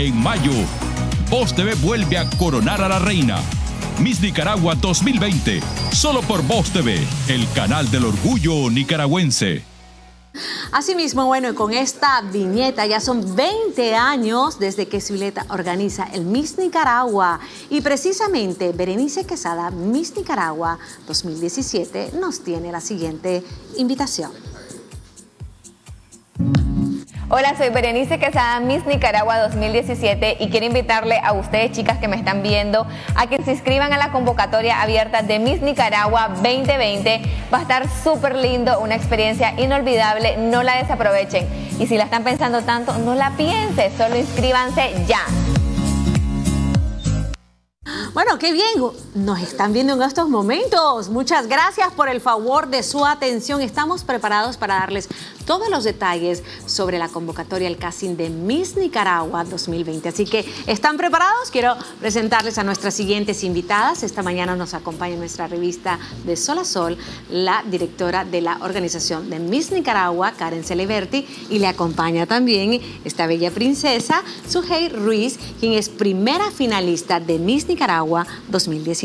En mayo, Voz TV vuelve a coronar a la reina. Miss Nicaragua 2020, solo por Voz TV, el canal del orgullo nicaragüense. Asimismo, bueno, con esta viñeta ya son 20 años desde que Zuleta organiza el Miss Nicaragua y precisamente Berenice Quesada, Miss Nicaragua 2017, nos tiene la siguiente invitación. Hola, soy Berenice Quesada, Miss Nicaragua 2017 y quiero invitarle a ustedes, chicas que me están viendo, a que se inscriban a la convocatoria abierta de Miss Nicaragua 2020. Va a estar súper lindo, una experiencia inolvidable, no la desaprovechen. Y si la están pensando tanto, no la piense, solo inscríbanse ya. Bueno, qué bien, nos están viendo en estos momentos. Muchas gracias por el favor de su atención. Estamos preparados para darles todos los detalles sobre la convocatoria al casting de Miss Nicaragua 2020. Así que, ¿están preparados? Quiero presentarles a nuestras siguientes invitadas. Esta mañana nos acompaña nuestra revista de Sol a Sol la directora de la organización de Miss Nicaragua, Karen Celeberti, y le acompaña también esta bella princesa, Sujei Ruiz, quien es primera finalista de Miss Nicaragua 2019.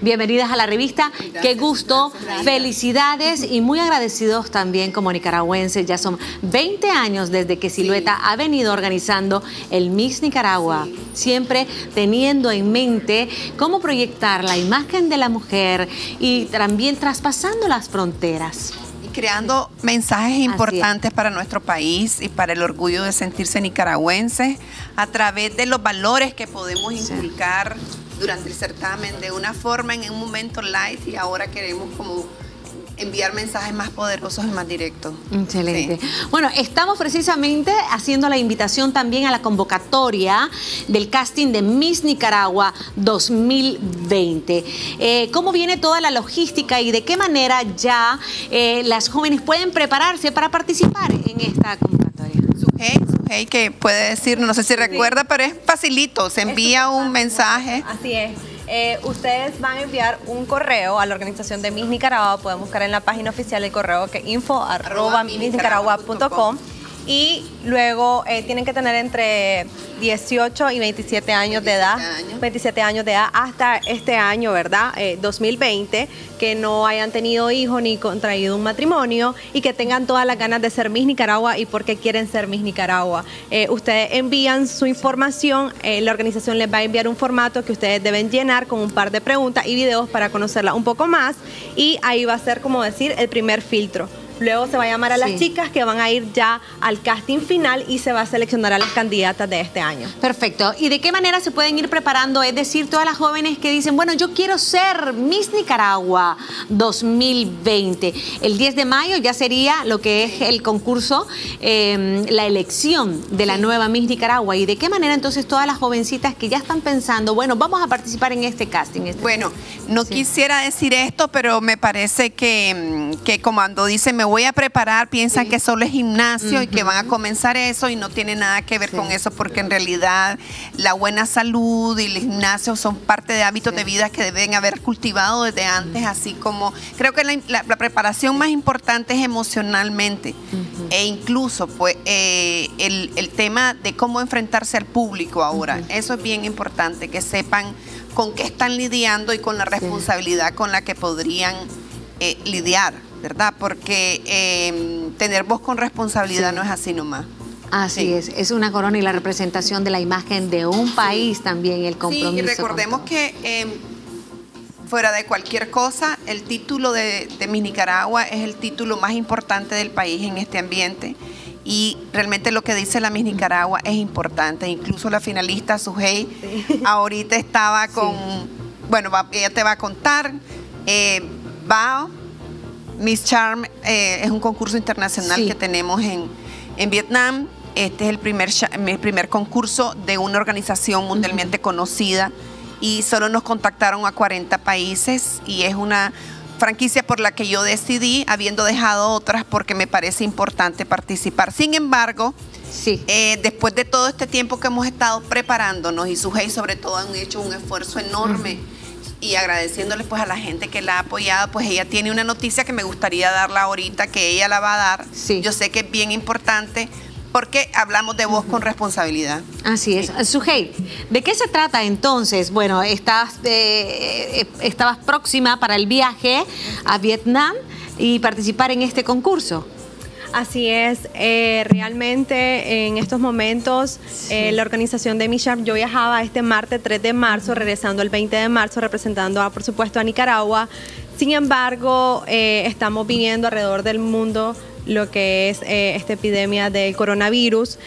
Bienvenidas a la revista. Qué gusto, felicidades y muy agradecidos también como nicaragüenses. Ya son 20 años desde que Silueta ha venido organizando el Miss Nicaragua, siempre teniendo en mente cómo proyectar la imagen de la mujer y también traspasando las fronteras. Creando mensajes importantes para nuestro país y para el orgullo de sentirse nicaragüense a través de los valores que podemos inculcar durante el certamen de una forma en un momento light y ahora queremos como enviar mensajes más poderosos y más directos. Excelente. Bueno, estamos precisamente haciendo la invitación también a la convocatoria del casting de Miss Nicaragua 2020. Eh, ¿Cómo viene toda la logística y de qué manera ya eh, las jóvenes pueden prepararse para participar en esta convocatoria? Sujei, Que puede decir, no sé si recuerda, pero es facilito, se envía un mensaje. Así es. Eh, ustedes van a enviar un correo a la organización de Miss Nicaragua, pueden buscar en la página oficial el correo que info arroba y luego eh, tienen que tener entre 18 y 27 años de edad, 27 años de edad hasta este año, ¿verdad? 2020, eh, que no hayan tenido hijos ni contraído un matrimonio y que tengan todas las ganas de ser Miss Nicaragua y porque quieren ser Miss Nicaragua. Eh, ustedes envían su información, la organización les va a enviar un formato que ustedes deben llenar con un par de preguntas y videos para conocerla un poco más y ahí va a ser como decir el primer filtro. Luego se va a llamar a las chicas que van a ir ya al casting final y se va a seleccionar a las candidatas de este año. Perfecto. ¿Y de qué manera se pueden ir preparando? Es decir, todas las jóvenes que dicen, bueno, yo quiero ser Miss Nicaragua 2020. El 10 de mayo ya sería lo que es el concurso, em, la elección de la nueva Miss Nicaragua. ¿Y de qué manera entonces todas las jovencitas que ya están pensando, bueno, vamos a participar en este casting? Este bueno, no quisiera decir esto, pero me parece que, mm, que como Ando dice, me voy a preparar, piensan que solo es gimnasio y que van a comenzar eso y no tiene nada que ver con eso porque en realidad la buena salud y el gimnasio son parte de hábitos de vida que deben haber cultivado desde antes, así como creo que la, preparación más importante es emocionalmente e incluso pues eh, el, el, tema de cómo enfrentarse al público ahora, eso es bien importante, que sepan con qué están lidiando y con la responsabilidad con la que podrían eh, lidiar. ¿Verdad? Porque em, tener voz con responsabilidad no es así nomás. Así es, es una corona y la representación de la imagen de un país también, el compromiso. Sí, y recordemos que em, fuera de cualquier cosa, el título de, mi Nicaragua es el título más importante del país en este ambiente. Y realmente lo que dice la Miss Nicaragua es importante. Incluso la finalista Sujei ahorita estaba con, bueno, ella te va a contar, eh, va Miss Charm eh, es un concurso internacional que tenemos en, Vietnam. Este es el primer, primer concurso de una organización mundialmente conocida y solo nos contactaron a 40 países y es una franquicia por la que yo decidí, habiendo dejado otras porque me parece importante participar. Sin embargo, sí. Eh, después de todo este tiempo que hemos estado preparándonos y Sujei sobre todo han hecho un esfuerzo enorme y agradeciéndole pues a la gente que la ha apoyado, pues ella tiene una noticia que me gustaría darla ahorita, que ella la va a dar. Sí. Yo sé que es bien importante porque hablamos de voz con responsabilidad. Así es. Sujei, ¿de qué se trata entonces? Bueno, estás, eh, eh, estabas próxima para el viaje a Vietnam y participar en este concurso. Así es, eh, realmente en estos momentos eh, la organización de MISHAP, yo viajaba este martes 3 de marzo, regresando el 20 de marzo, representando a, por supuesto a Nicaragua. Sin embargo, eh, estamos viviendo alrededor del mundo lo que es esta epidemia del coronavirus.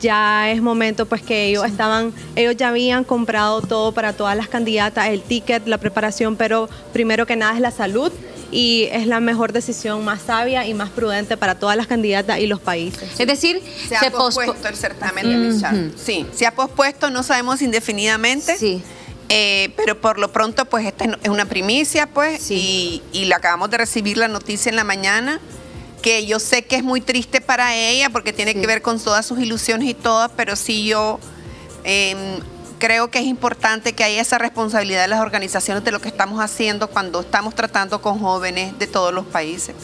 ya es momento pues que ellos estaban, ellos ya habían comprado todo para todas las candidatas, el ticket, la preparación, pero primero que nada es la salud y es la mejor decisión más sabia y más prudente para todas las candidatas y los países. Es decir, se, ha pospuesto el certamen de Michal. Sí, se ha pospuesto, no sabemos indefinidamente. Sí. Eh, pero por lo pronto, pues esta es una primicia, pues, y, y le acabamos de recibir la noticia en la mañana, que yo sé que es muy triste para ella porque tiene que ver con todas sus ilusiones y todo, pero sí yo eh, creo que es importante que haya esa responsabilidad de las organizaciones de lo que estamos haciendo cuando estamos tratando con jóvenes de todos los países.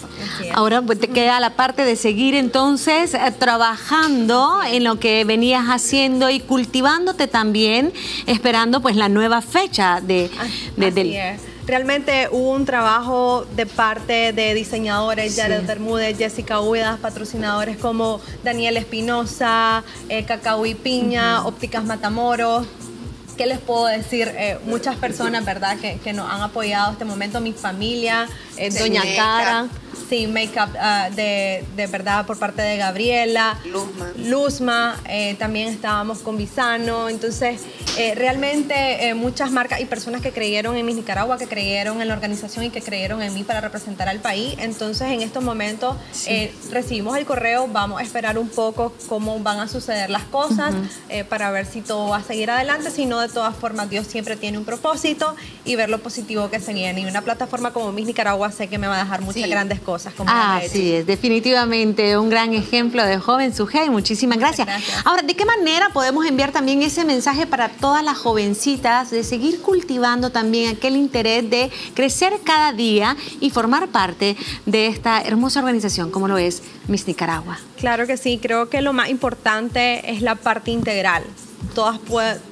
Ahora pues, te queda la parte de seguir entonces eh, trabajando en lo que venías haciendo y cultivándote también, esperando pues la nueva fecha de, de Realmente hubo un trabajo de parte de diseñadores, Jared Bermúdez, Jessica Huidas, patrocinadores como Daniel Espinosa, eh, Cacao y Piña, Ópticas Matamoros, ¿qué les puedo decir? Eh, muchas personas, ¿verdad?, que, que, nos han apoyado este momento, mi familia, eh, Doña Cara. Sí, make-up ah, de, de, verdad por parte de Gabriela. Luzma. Luzma, eh, también estábamos con Visano. Entonces, eh, realmente eh, muchas marcas y personas que creyeron en mi Nicaragua, que creyeron en la organización y que creyeron en mí para representar al país. Entonces, en estos momentos recibimos el correo, vamos a esperar un poco cómo van a suceder las cosas para ver si todo va a seguir adelante. Si no, de todas formas, Dios siempre tiene un propósito y ver lo positivo que se viene. Y una plataforma como Miss Nicaragua sé que me va a dejar muchas grandes cosas. Como ah, sí, es definitivamente un gran ejemplo de joven Sujei. Muchísimas gracias. Ahora, ¿de qué manera podemos enviar también ese mensaje para todas las jovencitas de seguir cultivando también aquel interés de crecer cada día y formar parte de esta hermosa organización como lo es Miss Nicaragua? Claro que sí, creo que lo más importante es la parte integral. Todas,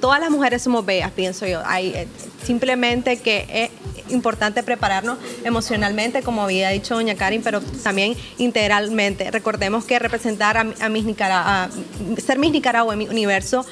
todas las mujeres somos bellas, pienso yo. Hay, eh, simplemente que es importante prepararnos emocionalmente, como había dicho doña Karin, pero también integralmente. Recordemos que representar a, mis Nicaragua, ser Miss Nicaragua en mi universo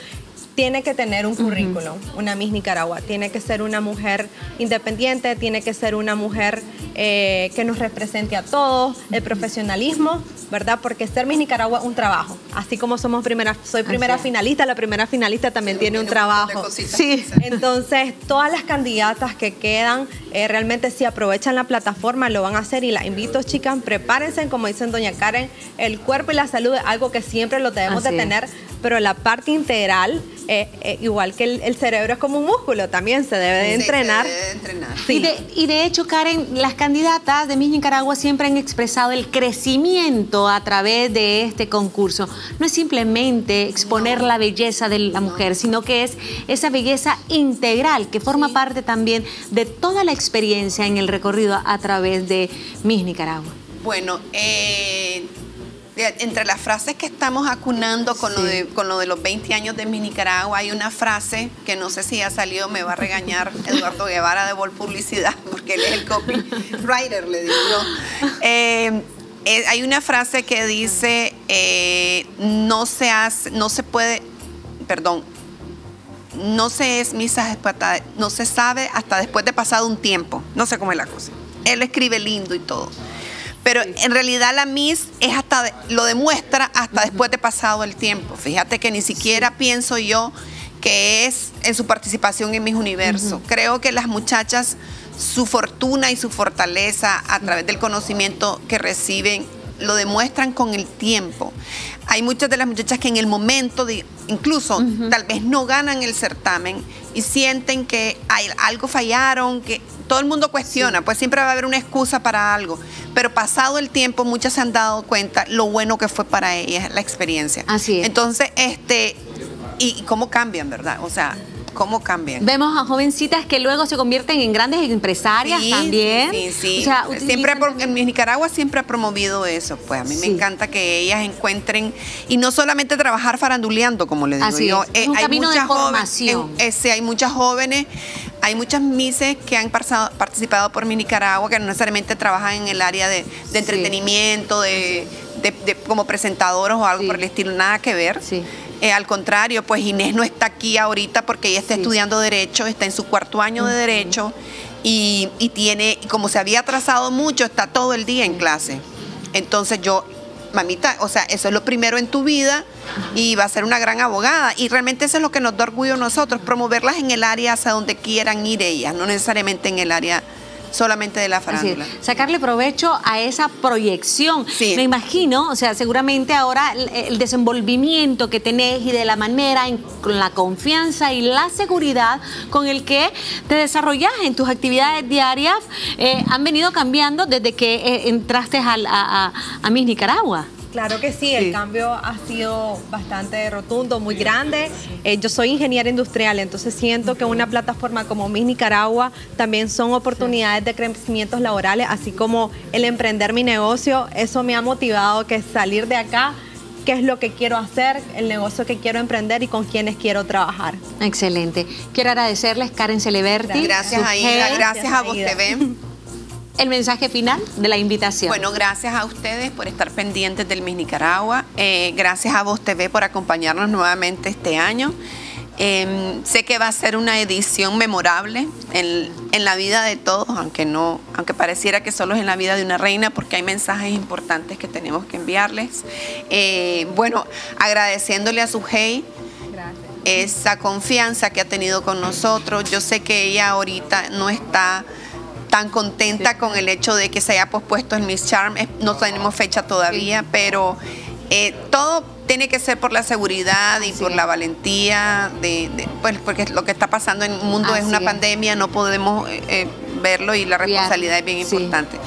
tiene que tener un currículum, una Miss Nicaragua. Tiene que ser una mujer independiente, tiene que ser una mujer eh, que nos represente a todos, el profesionalismo, ¿verdad? Porque ser Miss Nicaragua es un trabajo. Así como somos primera, soy primera finalista, la primera finalista también tiene, un trabajo. Sí. Entonces, todas las candidatas que quedan, eh, realmente si aprovechan la plataforma, lo van a hacer y las invito, chicas, prepárense, como dicen doña Karen, el cuerpo y la salud es algo que siempre lo debemos de tener pero la parte integral, eh, eh, igual que el, cerebro es como un músculo, también se debe de entrenar. Se debe entrenar. Y, de, hecho, Karen, las candidatas de Miss Nicaragua siempre han expresado el crecimiento a través de este concurso. No es simplemente exponer la belleza de la mujer, sino que es esa belleza integral que forma parte también de toda la experiencia en el recorrido a través de Miss Nicaragua. Bueno, eh, entre las frases que estamos acunando con, lo de, con lo de los 20 años de mi Nicaragua, hay una frase que no sé si ya salió, me va a regañar Eduardo Guevara de Vol Publicidad, porque él es el copywriter, le digo. Eh, eh, hay una frase que dice, eh, no, se hace, no se puede, perdón, no se es misa, no se sabe hasta después de pasado un tiempo. No sé cómo es la cosa. Él escribe lindo y todo. Pero en realidad la Miss es hasta lo demuestra hasta después de pasado el tiempo. Fíjate que ni siquiera pienso yo que es en su participación en Miss Universo. Creo que las muchachas, su fortuna y su fortaleza a través del conocimiento que reciben, lo demuestran con el tiempo. Hay muchas de las muchachas que en el momento, de, incluso tal vez no ganan el certamen y sienten que hay, algo fallaron, que todo el mundo cuestiona, pues siempre va a haber una excusa para algo. Pero pasado el tiempo, muchas se han dado cuenta lo bueno que fue para ellas la experiencia. Así es. Entonces, este, y, cómo cambian, ¿verdad? O sea, cómo cambian. Vemos a jovencitas que luego se convierten en grandes empresarias Sí, también. Sí, sí. O sea, siempre en Nicaragua siempre ha promovido eso. Pues a mí me encanta que ellas encuentren y no solamente trabajar faranduleando, como le digo Así yo. es, es un camino de muchas jóvenes- en- ese, hay muchas jóvenes, hay muchas mises que han pasado- participado por mi Nicaragua que no necesariamente trabajan en el área de, de entretenimiento, de, de- de- como presentadoras o algo por el estilo, nada que ver. Sí. Eh, al contrario, pues Inés no está aquí ahorita porque ella está Sí. estudiando Derecho, está en su cuarto año de Derecho y, y tiene, como se había atrasado mucho, está todo el día en clase. Entonces yo, mamita, o sea, eso es lo primero en tu vida y va a ser una gran abogada. Y realmente eso es lo que nos da orgullo a nosotros, promoverlas en el área hacia donde quieran ir ellas, no necesariamente en el área solamente de la farándula. sacarle provecho a esa proyección. Sí. Me imagino, o sea, seguramente ahora el, el desenvolvimiento que tenés y de la manera, en- con la confianza y la seguridad con el que te desarrollas en tus actividades diarias eh, han venido cambiando desde que eh, entraste al- a, a, a Miss Nicaragua. Claro que sí, Sí. el cambio ha sido bastante rotundo, muy grande. Eh, yo soy ingeniera industrial, entonces siento que una plataforma como Miss Nicaragua también son oportunidades de crecimientos laborales, así como el emprender mi negocio. Eso me ha motivado que salir de acá, qué es lo que quiero hacer, el negocio que quiero emprender y con quienes quiero trabajar. Excelente. Quiero agradecerles, Karen Celeberti. Gracias, Aida. Gracias a vos, Aida. TV. El mensaje final de la invitación. Bueno, gracias a ustedes por estar pendientes del Miss Nicaragua. Eh, gracias a Voz TV por acompañarnos nuevamente este año. Eh, sé que va a ser una edición memorable en, en la vida de todos, aunque no, aunque pareciera que solo es en la vida de una reina, porque hay mensajes importantes que tenemos que enviarles. Eh, bueno, agradeciéndole a su hey Gracias. esa confianza que ha tenido con nosotros. Yo sé que ella ahorita no está tan contenta con el hecho de que se haya pospuesto el Miss Charm. No tenemos fecha todavía, pero eh, todo tiene que ser por la seguridad y Así por es. la valentía, de, de- pues porque lo que está pasando en el mundo es una es. pandemia, no podemos eh, eh, verlo y la responsabilidad es bien sí. importante.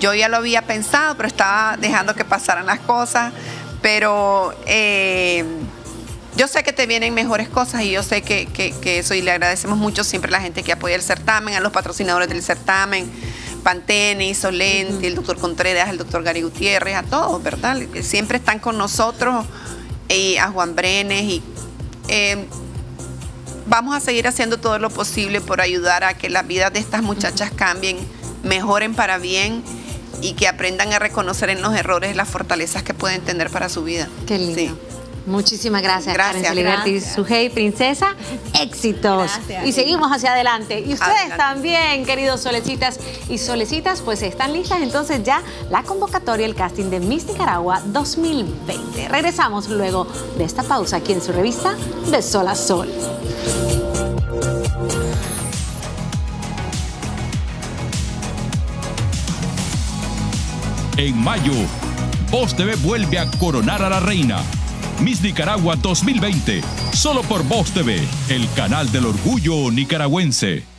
Yo ya lo había pensado, pero estaba dejando que pasaran las cosas, pero... eh, yo sé que te vienen mejores cosas y yo sé que, que- que eso, y le agradecemos mucho siempre a la gente que apoya el certamen, a los patrocinadores del certamen, Pantene, Solenti, el doctor Contreras, el doctor Gary Gutiérrez, a todos, ¿verdad? Siempre están con nosotros, y a Juan Brenes, y eh, vamos a seguir haciendo todo lo posible por ayudar a que las vidas de estas muchachas cambien, mejoren para bien y que aprendan a reconocer en los errores las fortalezas que pueden tener para su vida. Qué lindo. Sí. Muchísimas gracias, Gracias. Karen. Sujei, princesa. Éxitos. Gracias. Y seguimos hacia adelante. Y ustedes Adelante. también, queridos solecitas y solecitas, pues están listas entonces ya la convocatoria, el casting de Miss Nicaragua 2020. Regresamos luego de esta pausa aquí en su revista De Sol a Sol. En mayo, Voz TV vuelve a coronar a la reina. Miss Nicaragua 2020, solo por Voz TV, el canal del orgullo nicaragüense.